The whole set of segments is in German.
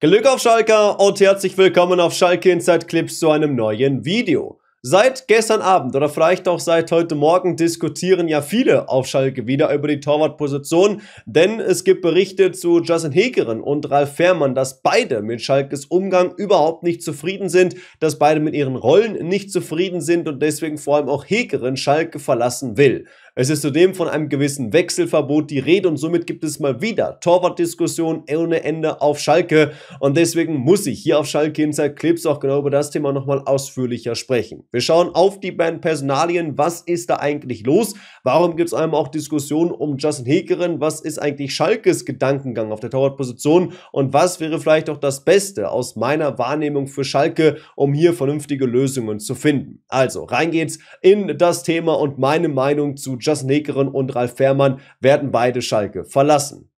Glück auf Schalker und herzlich willkommen auf Schalke Inside Clips zu einem neuen Video. Seit gestern Abend oder vielleicht auch seit heute Morgen diskutieren ja viele auf Schalke wieder über die Torwartposition, denn es gibt Berichte zu Justin Hekeren und Ralf Fährmann, dass beide mit Schalkes Umgang überhaupt nicht zufrieden sind, dass beide mit ihren Rollen nicht zufrieden sind und deswegen vor allem auch Hekeren Schalke verlassen will. Es ist zudem von einem gewissen Wechselverbot die Rede und somit gibt es mal wieder Torwartdiskussion ohne Ende auf Schalke und deswegen muss ich hier auf Schalke Inside Clips auch genau über das Thema nochmal ausführlicher sprechen. Wir schauen auf die beiden Personalien, was ist da eigentlich los? Warum gibt es einmal auch Diskussionen um Justin Hekeren? Was ist eigentlich Schalkes Gedankengang auf der Torwartposition und was wäre vielleicht auch das Beste aus meiner Wahrnehmung für Schalke, um hier vernünftige Lösungen zu finden? Also, rein geht's in das Thema und meine Meinung zu Justin Hekeren und Ralf Fährmann werden beide Schalke verlassen.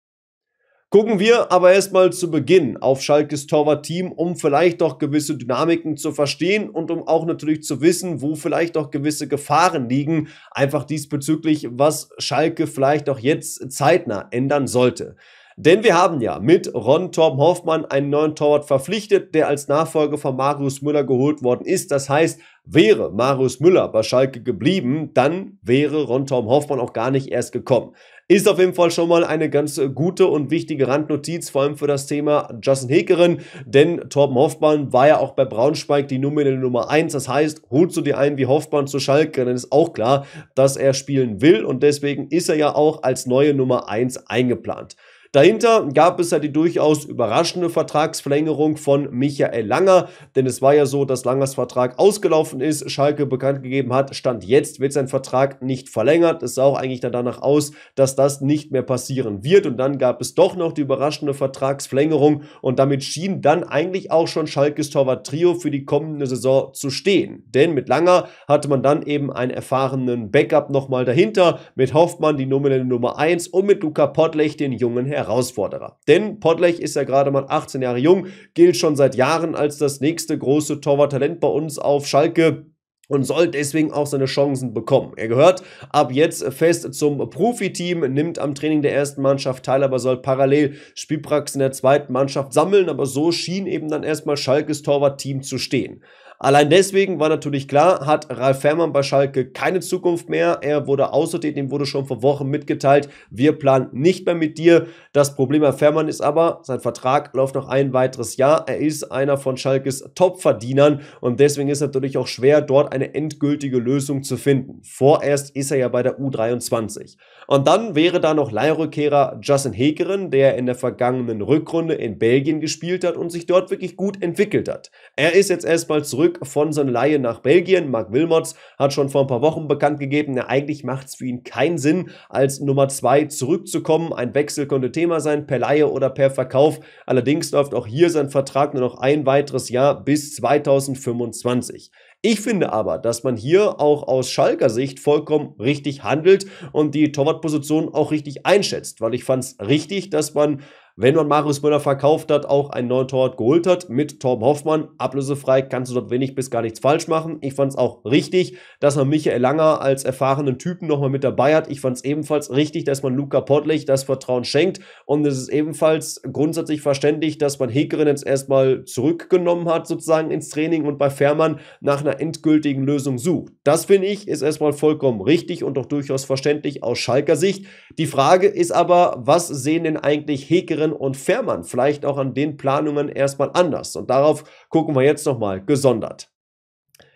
Gucken wir aber erstmal zu Beginn auf Schalkes Torwart-Team, um vielleicht auch gewisse Dynamiken zu verstehen und um auch natürlich zu wissen, wo vielleicht auch gewisse Gefahren liegen, einfach diesbezüglich, was Schalke vielleicht auch jetzt zeitnah ändern sollte. Denn wir haben ja mit Ron Torben Hoffmann einen neuen Torwart verpflichtet, der als Nachfolger von Marius Müller geholt worden ist. Das heißt, wäre Marius Müller bei Schalke geblieben, dann wäre Ron Torben Hoffmann auch gar nicht erst gekommen. Ist auf jeden Fall schon mal eine ganz gute und wichtige Randnotiz, vor allem für das Thema Justin Hekeren, denn Torben Hoffmann war ja auch bei Braunschweig die nominelle Nummer 1. Das heißt, holst du dir einen wie Hoffmann zu Schalke, dann ist auch klar, dass er spielen will und deswegen ist er ja auch als neue Nummer 1 eingeplant. Dahinter gab es ja die durchaus überraschende Vertragsverlängerung von Michael Langer, denn es war ja so, dass Langers Vertrag ausgelaufen ist, Schalke bekannt gegeben hat, Stand jetzt wird sein Vertrag nicht verlängert. Es sah auch eigentlich dann danach aus, dass das nicht mehr passieren wird und dann gab es doch noch die überraschende Vertragsverlängerung und damit schien dann eigentlich auch schon Schalkes Torwart Trio für die kommende Saison zu stehen. Denn mit Langer hatte man dann eben einen erfahrenen Backup nochmal dahinter, mit Hoffmann die nominelle Nummer 1 und mit Luca Pottlech den jungen Herr Herausforderer. Denn Podlech ist ja gerade mal 18 Jahre jung, gilt schon seit Jahren als das nächste große Torwarttalent bei uns auf Schalke und soll deswegen auch seine Chancen bekommen. Er gehört ab jetzt fest zum Profiteam, nimmt am Training der ersten Mannschaft teil, aber soll parallel Spielpraxen der zweiten Mannschaft sammeln, aber so schien eben dann erstmal Schalkes Torwartteam zu stehen. Allein deswegen war natürlich klar, hat Ralf Fährmann bei Schalke keine Zukunft mehr. Er wurde außerdem, dem wurde schon vor Wochen mitgeteilt, wir planen nicht mehr mit dir. Das Problem bei Fährmann ist aber, sein Vertrag läuft noch ein weiteres Jahr. Er ist einer von Schalkes Top-Verdienern und deswegen ist es natürlich auch schwer, dort eine endgültige Lösung zu finden. Vorerst ist er ja bei der U23. Und dann wäre da noch Leihrückkehrer Justin Hekeren, der in der vergangenen Rückrunde in Belgien gespielt hat und sich dort wirklich gut entwickelt hat. Er ist jetzt erstmal zurück zurück von seiner Laie nach Belgien. Mark Wilmots hat schon vor ein paar Wochen bekannt gegeben, ja, eigentlich macht es für ihn keinen Sinn, als Nummer 2 zurückzukommen. Ein Wechsel könnte Thema sein, per Laie oder per Verkauf. Allerdings läuft auch hier sein Vertrag nur noch ein weiteres Jahr bis 2025. Ich finde aber, dass man hier auch aus Schalker Sicht vollkommen richtig handelt und die Torwartposition auch richtig einschätzt, weil ich fand es richtig, dass man wenn man Marius Müller verkauft hat, auch einen neuen Torwart geholt hat mit Torben Hoffmann. Ablösefrei kannst du dort wenig bis gar nichts falsch machen. Ich fand es auch richtig, dass man Michael Langer als erfahrenen Typen nochmal mit dabei hat. Ich fand es ebenfalls richtig, dass man Luca Pottlich das Vertrauen schenkt. Und es ist ebenfalls grundsätzlich verständlich, dass man Hekerin jetzt erstmal zurückgenommen hat, sozusagen ins Training und bei Fährmann nach einer endgültigen Lösung sucht. Das finde ich ist erstmal vollkommen richtig und auch durchaus verständlich aus Schalker Sicht. Die Frage ist aber, was sehen denn eigentlich Hekerin Hegerin und Fährmann vielleicht auch an den Planungen erstmal anders. Und darauf gucken wir jetzt nochmal gesondert.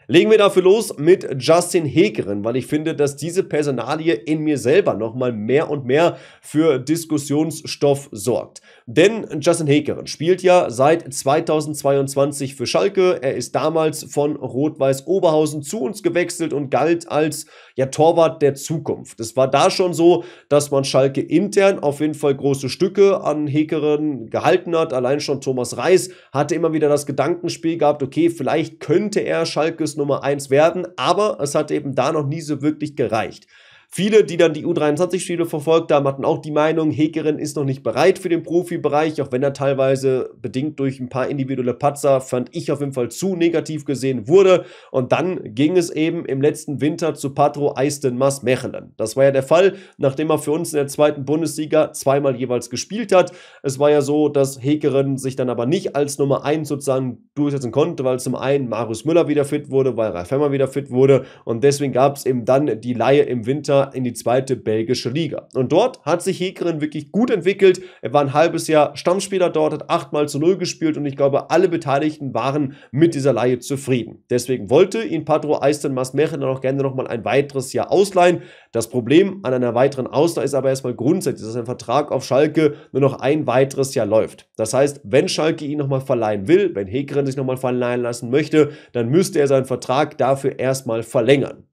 Legen wir dafür los mit Justin Hegerin, weil ich finde, dass diese Personalie in mir selber nochmal mehr und mehr für Diskussionsstoff sorgt. Denn Justin Hegerin spielt ja seit 2022 für Schalke. Er ist damals von Rot-Weiß Oberhausen zu uns gewechselt und galt als ja, Torwart der Zukunft. Es war da schon so, dass man Schalke intern auf jeden Fall große Stücke an Hegerin gehalten hat. Allein schon Thomas Reis hatte immer wieder das Gedankenspiel gehabt, okay, vielleicht könnte er Schalkes Nummer 1 werden, aber es hat eben da noch nie so wirklich gereicht. Viele, die dann die U23-Spiele verfolgt haben, hatten auch die Meinung, Hegerin ist noch nicht bereit für den Profibereich, auch wenn er teilweise bedingt durch ein paar individuelle Patzer, fand ich auf jeden Fall zu negativ gesehen wurde. Und dann ging es eben im letzten Winter zu Patro Eisten Mas Mechelen. Das war ja der Fall, nachdem er für uns in der zweiten Bundesliga zweimal jeweils gespielt hat. Es war ja so, dass Hegerin sich dann aber nicht als Nummer 1 sozusagen durchsetzen konnte, weil zum einen Marius Müller wieder fit wurde, weil Ralf Hemmer wieder fit wurde und deswegen gab es eben dann die Laie im Winter in die zweite belgische Liga. Und dort hat sich Hegerin wirklich gut entwickelt. Er war ein halbes Jahr Stammspieler dort, hat achtmal zu null gespielt und ich glaube, alle Beteiligten waren mit dieser Laie zufrieden. Deswegen wollte ihn Padro Eisten Masmechen dann auch gerne nochmal ein weiteres Jahr ausleihen. Das Problem an einer weiteren Ausleihe ist aber erstmal grundsätzlich, dass ein Vertrag auf Schalke nur noch ein weiteres Jahr läuft. Das heißt, wenn Schalke ihn nochmal verleihen will, wenn Hegerin sich nochmal verleihen lassen möchte, dann müsste er seinen Vertrag dafür erstmal verlängern.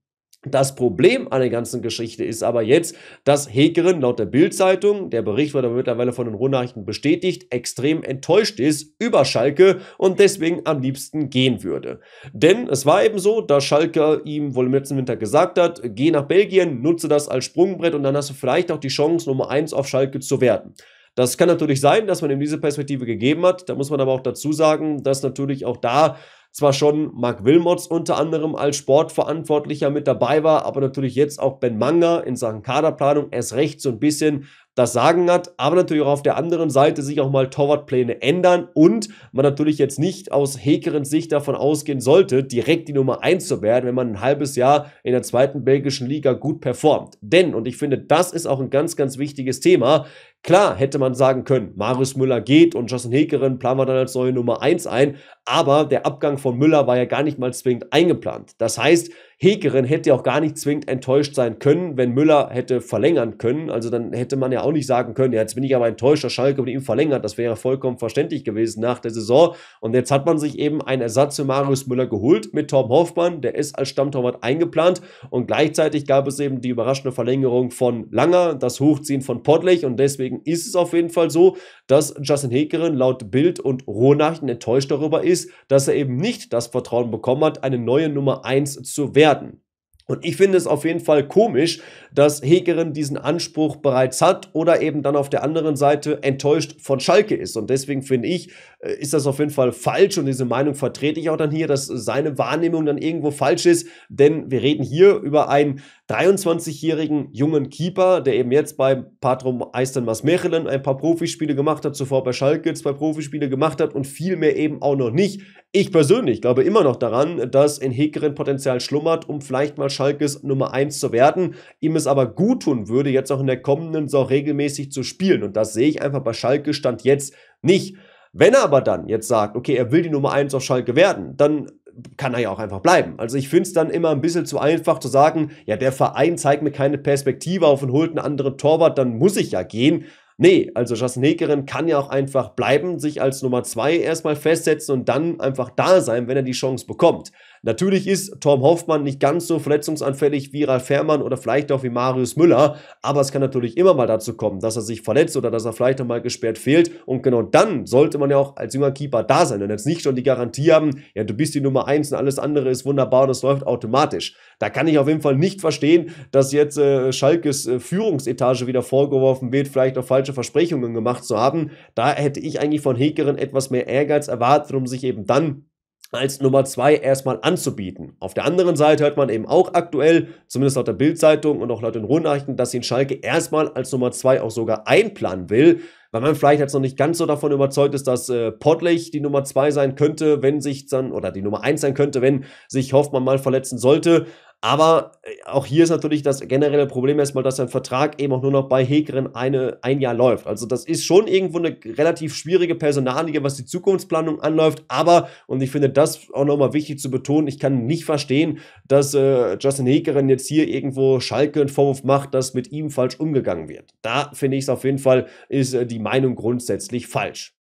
Das Problem an der ganzen Geschichte ist aber jetzt, dass Hegerin laut der Bildzeitung, der Bericht wurde mittlerweile von den Ruhrnachrichten bestätigt, extrem enttäuscht ist über Schalke und deswegen am liebsten gehen würde. Denn es war eben so, dass Schalke ihm wohl im letzten Winter gesagt hat, geh nach Belgien, nutze das als Sprungbrett und dann hast du vielleicht auch die Chance, Nummer 1 auf Schalke zu werden. Das kann natürlich sein, dass man ihm diese Perspektive gegeben hat. Da muss man aber auch dazu sagen, dass natürlich auch da zwar schon Mark Wilmots unter anderem als Sportverantwortlicher mit dabei war, aber natürlich jetzt auch Ben Manga in Sachen Kaderplanung erst recht so ein bisschen das Sagen hat, aber natürlich auch auf der anderen Seite sich auch mal Torwartpläne ändern und man natürlich jetzt nicht aus Hekerens Sicht davon ausgehen sollte, direkt die Nummer 1 zu werden, wenn man ein halbes Jahr in der zweiten belgischen Liga gut performt. Denn, und ich finde, das ist auch ein ganz, ganz wichtiges Thema, Klar hätte man sagen können, Marius Müller geht und Justin Hekerin planen wir dann als neue Nummer 1 ein, aber der Abgang von Müller war ja gar nicht mal zwingend eingeplant. Das heißt, Hegerin hätte auch gar nicht zwingend enttäuscht sein können, wenn Müller hätte verlängern können. Also dann hätte man ja auch nicht sagen können, ja, jetzt bin ich aber enttäuscht, dass Schalke mit ihm verlängert. Das wäre vollkommen verständlich gewesen nach der Saison. Und jetzt hat man sich eben einen Ersatz für Marius Müller geholt mit Tom Hoffmann. Der ist als Stammtorwart eingeplant. Und gleichzeitig gab es eben die überraschende Verlängerung von Langer, das Hochziehen von Podlich. Und deswegen ist es auf jeden Fall so, dass Justin Hegerin laut Bild und Rohnachrichten enttäuscht darüber ist, dass er eben nicht das Vertrauen bekommen hat, eine neue Nummer 1 zu werden. Und ich finde es auf jeden Fall komisch, dass Hegerin diesen Anspruch bereits hat oder eben dann auf der anderen Seite enttäuscht von Schalke ist. Und deswegen finde ich, ist das auf jeden Fall falsch und diese Meinung vertrete ich auch dann hier, dass seine Wahrnehmung dann irgendwo falsch ist. Denn wir reden hier über einen 23-jährigen jungen Keeper, der eben jetzt bei Patrum Eistern Masmechelen ein paar Profispiele gemacht hat, zuvor bei Schalke zwei Profispiele gemacht hat und viel mehr eben auch noch nicht. Ich persönlich glaube immer noch daran, dass in Hegerin Potenzial schlummert, um vielleicht mal Schalkes Nummer 1 zu werden. Ihm es aber gut tun würde, jetzt auch in der kommenden Saison regelmäßig zu spielen. Und das sehe ich einfach bei Schalke Stand jetzt nicht. Wenn er aber dann jetzt sagt, okay, er will die Nummer 1 auf Schalke werden, dann kann er ja auch einfach bleiben. Also ich finde es dann immer ein bisschen zu einfach zu sagen, ja, der Verein zeigt mir keine Perspektive auf und holt einen anderen Torwart, dann muss ich ja gehen. Nee, also Justin Hegerin kann ja auch einfach bleiben, sich als Nummer 2 erstmal festsetzen und dann einfach da sein, wenn er die Chance bekommt. Natürlich ist Tom Hoffmann nicht ganz so verletzungsanfällig wie Ralf Fährmann oder vielleicht auch wie Marius Müller, aber es kann natürlich immer mal dazu kommen, dass er sich verletzt oder dass er vielleicht einmal gesperrt fehlt und genau dann sollte man ja auch als junger Keeper da sein und jetzt nicht schon die Garantie haben, ja, du bist die Nummer 1 und alles andere ist wunderbar und es läuft automatisch. Da kann ich auf jeden Fall nicht verstehen, dass jetzt äh, Schalkes äh, Führungsetage wieder vorgeworfen wird, vielleicht auch falsche Versprechungen gemacht zu haben. Da hätte ich eigentlich von Hegerin etwas mehr Ehrgeiz erwartet, um sich eben dann als Nummer zwei erstmal anzubieten. Auf der anderen Seite hört man eben auch aktuell, zumindest laut der Bildzeitung und auch laut den Rundnachrichten, dass ihn Schalke erstmal als Nummer zwei auch sogar einplanen will, weil man vielleicht jetzt noch nicht ganz so davon überzeugt ist, dass äh, Podlech die Nummer zwei sein könnte, wenn sich dann, oder die Nummer eins sein könnte, wenn sich Hoffmann mal verletzen sollte. Aber äh, auch hier ist natürlich das generelle Problem erstmal, dass sein Vertrag eben auch nur noch bei Hegren eine, ein Jahr läuft. Also das ist schon irgendwo eine relativ schwierige Personalie, was die Zukunftsplanung anläuft. Aber, und ich finde das auch nochmal wichtig zu betonen, ich kann nicht verstehen, dass äh, Justin Hegren jetzt hier irgendwo Schalke einen Vorwurf macht, dass mit ihm falsch umgegangen wird. Da finde ich es auf jeden Fall, ist äh, die Meinung grundsätzlich falsch.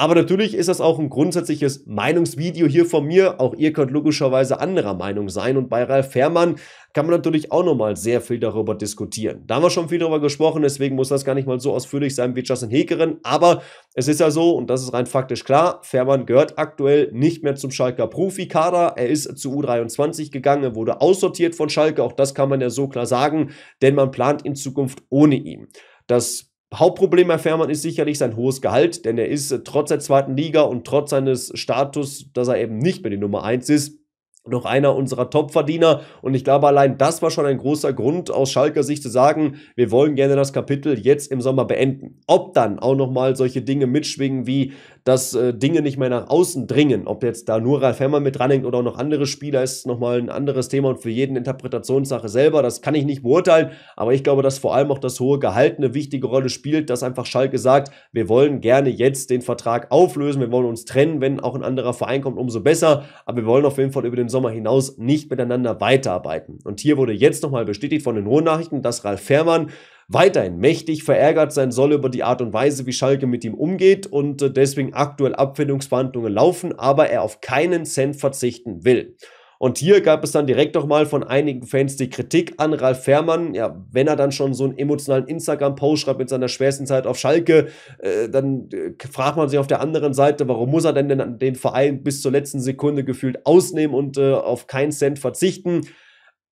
Aber natürlich ist das auch ein grundsätzliches Meinungsvideo hier von mir. Auch ihr könnt logischerweise anderer Meinung sein. Und bei Ralf Fährmann kann man natürlich auch nochmal sehr viel darüber diskutieren. Da haben wir schon viel darüber gesprochen, deswegen muss das gar nicht mal so ausführlich sein wie Justin Hekerin. Aber es ist ja so, und das ist rein faktisch klar, Fährmann gehört aktuell nicht mehr zum Schalker Profikader. Er ist zu U23 gegangen, er wurde aussortiert von Schalke. Auch das kann man ja so klar sagen, denn man plant in Zukunft ohne ihn. Das Hauptproblem bei Fährmann ist sicherlich sein hohes Gehalt, denn er ist äh, trotz der zweiten Liga und trotz seines Status, dass er eben nicht mehr die Nummer 1 ist, noch einer unserer Topverdiener. Und ich glaube, allein das war schon ein großer Grund aus Schalker Sicht zu sagen, wir wollen gerne das Kapitel jetzt im Sommer beenden. Ob dann auch nochmal solche Dinge mitschwingen wie dass äh, Dinge nicht mehr nach außen dringen. Ob jetzt da nur Ralf Herrmann mit dranhängt oder auch noch andere Spieler, ist nochmal ein anderes Thema und für jeden Interpretationssache selber. Das kann ich nicht beurteilen, aber ich glaube, dass vor allem auch das hohe Gehalt eine wichtige Rolle spielt, dass einfach Schalke sagt, wir wollen gerne jetzt den Vertrag auflösen, wir wollen uns trennen, wenn auch ein anderer Verein kommt, umso besser, aber wir wollen auf jeden Fall über den Sommer hinaus nicht miteinander weiterarbeiten. Und hier wurde jetzt nochmal bestätigt von den Ruhrnachrichten, dass Ralf Fährmann weiterhin mächtig verärgert sein soll über die Art und Weise, wie Schalke mit ihm umgeht und äh, deswegen aktuell Abfindungsverhandlungen laufen, aber er auf keinen Cent verzichten will. Und hier gab es dann direkt auch mal von einigen Fans die Kritik an Ralf Fährmann. Ja, wenn er dann schon so einen emotionalen Instagram-Post schreibt mit seiner schwersten Zeit auf Schalke, äh, dann äh, fragt man sich auf der anderen Seite, warum muss er denn den, den Verein bis zur letzten Sekunde gefühlt ausnehmen und äh, auf keinen Cent verzichten?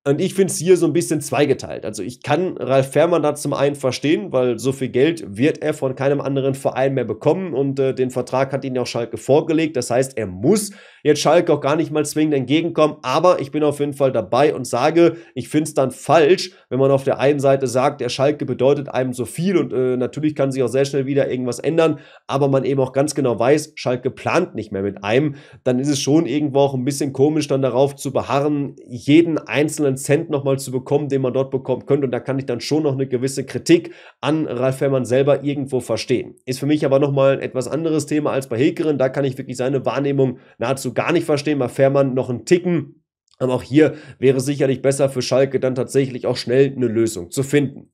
Und ich finde es hier so ein bisschen zweigeteilt. Also ich kann Ralf Fährmann da zum einen verstehen, weil so viel Geld wird er von keinem anderen Verein mehr bekommen und äh, den Vertrag hat ihn ja auch Schalke vorgelegt. Das heißt, er muss jetzt Schalke auch gar nicht mal zwingend entgegenkommen. Aber ich bin auf jeden Fall dabei und sage, ich finde es dann falsch, wenn man auf der einen Seite sagt, der Schalke bedeutet einem so viel und äh, natürlich kann sich auch sehr schnell wieder irgendwas ändern, aber man eben auch ganz genau weiß, Schalke plant nicht mehr mit einem. Dann ist es schon irgendwo auch ein bisschen komisch, dann darauf zu beharren, jeden einzelnen Cent nochmal zu bekommen, den man dort bekommen könnte. Und da kann ich dann schon noch eine gewisse Kritik an Ralf Fährmann selber irgendwo verstehen. Ist für mich aber nochmal ein etwas anderes Thema als bei Hekeren. Da kann ich wirklich seine Wahrnehmung nahezu gar nicht verstehen. Bei Fährmann noch einen Ticken. Aber auch hier wäre sicherlich besser für Schalke dann tatsächlich auch schnell eine Lösung zu finden.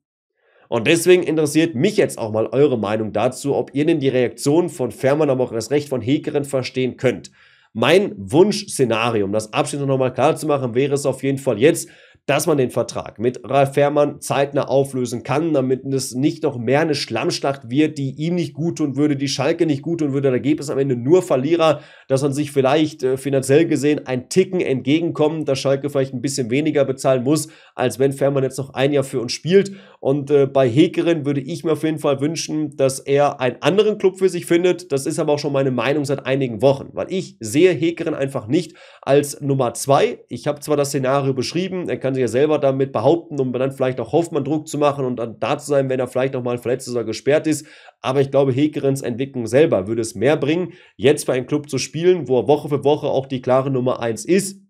Und deswegen interessiert mich jetzt auch mal eure Meinung dazu, ob ihr denn die Reaktion von Fährmann, aber auch das Recht von Hekeren verstehen könnt. Mein Wunschszenario, um das abschließend nochmal klar zu machen, wäre es auf jeden Fall jetzt, dass man den Vertrag mit Ralf Fährmann zeitnah auflösen kann, damit es nicht noch mehr eine Schlammschlacht wird, die ihm nicht gut tun würde, die Schalke nicht gut tun würde. Da gibt es am Ende nur Verlierer, dass man sich vielleicht äh, finanziell gesehen ein Ticken entgegenkommen, dass Schalke vielleicht ein bisschen weniger bezahlen muss, als wenn Fährmann jetzt noch ein Jahr für uns spielt. Und äh, bei Hekerin würde ich mir auf jeden Fall wünschen, dass er einen anderen Club für sich findet. Das ist aber auch schon meine Meinung seit einigen Wochen, weil ich sehe Hekerin einfach nicht als Nummer zwei. Ich habe zwar das Szenario beschrieben, er kann sich ja selber damit behaupten, um dann vielleicht auch Hoffmann Druck zu machen und dann da zu sein, wenn er vielleicht noch mal verletzt ist oder gesperrt ist. Aber ich glaube, Hekerens Entwicklung selber würde es mehr bringen, jetzt für einen Club zu spielen, wo er Woche für Woche auch die klare Nummer 1 ist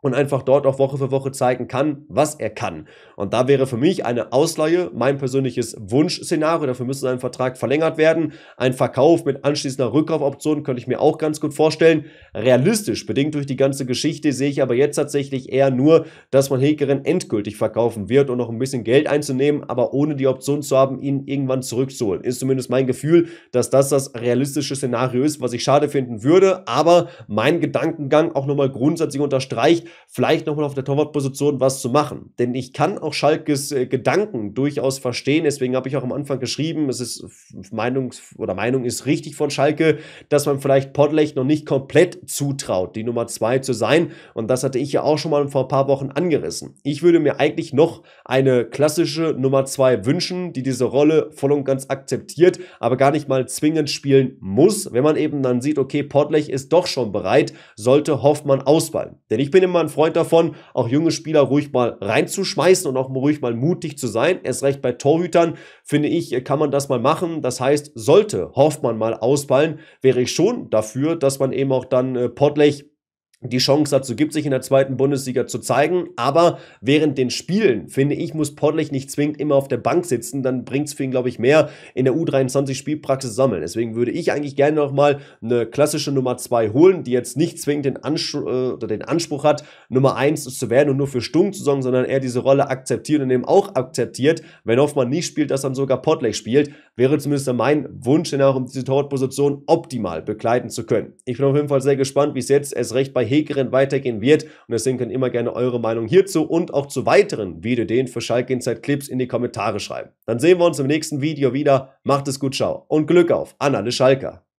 und einfach dort auch Woche für Woche zeigen kann, was er kann. Und da wäre für mich eine Ausleihe mein persönliches Wunschszenario. Dafür müsste sein Vertrag verlängert werden. Ein Verkauf mit anschließender Rückkaufoption könnte ich mir auch ganz gut vorstellen. Realistisch, bedingt durch die ganze Geschichte, sehe ich aber jetzt tatsächlich eher nur, dass man Hekeren endgültig verkaufen wird und noch ein bisschen Geld einzunehmen, aber ohne die Option zu haben, ihn irgendwann zurückzuholen. Ist zumindest mein Gefühl, dass das das realistische Szenario ist, was ich schade finden würde. Aber mein Gedankengang auch nochmal grundsätzlich unterstreicht, vielleicht nochmal auf der Torwartposition was zu machen. Denn ich kann auch Schalkes äh, Gedanken durchaus verstehen. Deswegen habe ich auch am Anfang geschrieben, es ist Meinung oder Meinung ist richtig von Schalke, dass man vielleicht Podlech noch nicht komplett zutraut, die Nummer zwei zu sein. Und das hatte ich ja auch schon mal vor ein paar Wochen angerissen. Ich würde mir eigentlich noch eine klassische Nummer zwei wünschen, die diese Rolle voll und ganz akzeptiert, aber gar nicht mal zwingend spielen muss. Wenn man eben dann sieht, okay, Podlech ist doch schon bereit, sollte Hoffmann ausfallen. Denn ich bin immer ein Freund davon, auch junge Spieler ruhig mal reinzuschmeißen und auch ruhig mal mutig zu sein. Erst recht bei Torhütern, finde ich, kann man das mal machen. Das heißt, sollte Hoffmann mal ausfallen, wäre ich schon dafür, dass man eben auch dann äh, Podlech die Chance dazu gibt, sich in der zweiten Bundesliga zu zeigen. Aber während den Spielen, finde ich, muss Podlich nicht zwingend immer auf der Bank sitzen. Dann bringt es für ihn, glaube ich, mehr in der U23 Spielpraxis sammeln. Deswegen würde ich eigentlich gerne nochmal eine klassische Nummer 2 holen, die jetzt nicht zwingend den, Anspruch, äh, den Anspruch hat, Nummer 1 zu werden und nur für Stunk zu sorgen, sondern er diese Rolle akzeptiert und eben auch akzeptiert, wenn Hoffmann nicht spielt, dass dann sogar Podlich spielt. Wäre zumindest mein Wunsch, ihn auch um diese Torwartposition optimal begleiten zu können. Ich bin auf jeden Fall sehr gespannt, wie es jetzt erst recht bei Hegeren weitergehen wird. Und deswegen könnt ihr immer gerne eure Meinung hierzu und auch zu weiteren Videoideen für Schalke Inside Clips in die Kommentare schreiben. Dann sehen wir uns im nächsten Video wieder. Macht es gut, ciao und Glück auf an alle Schalker.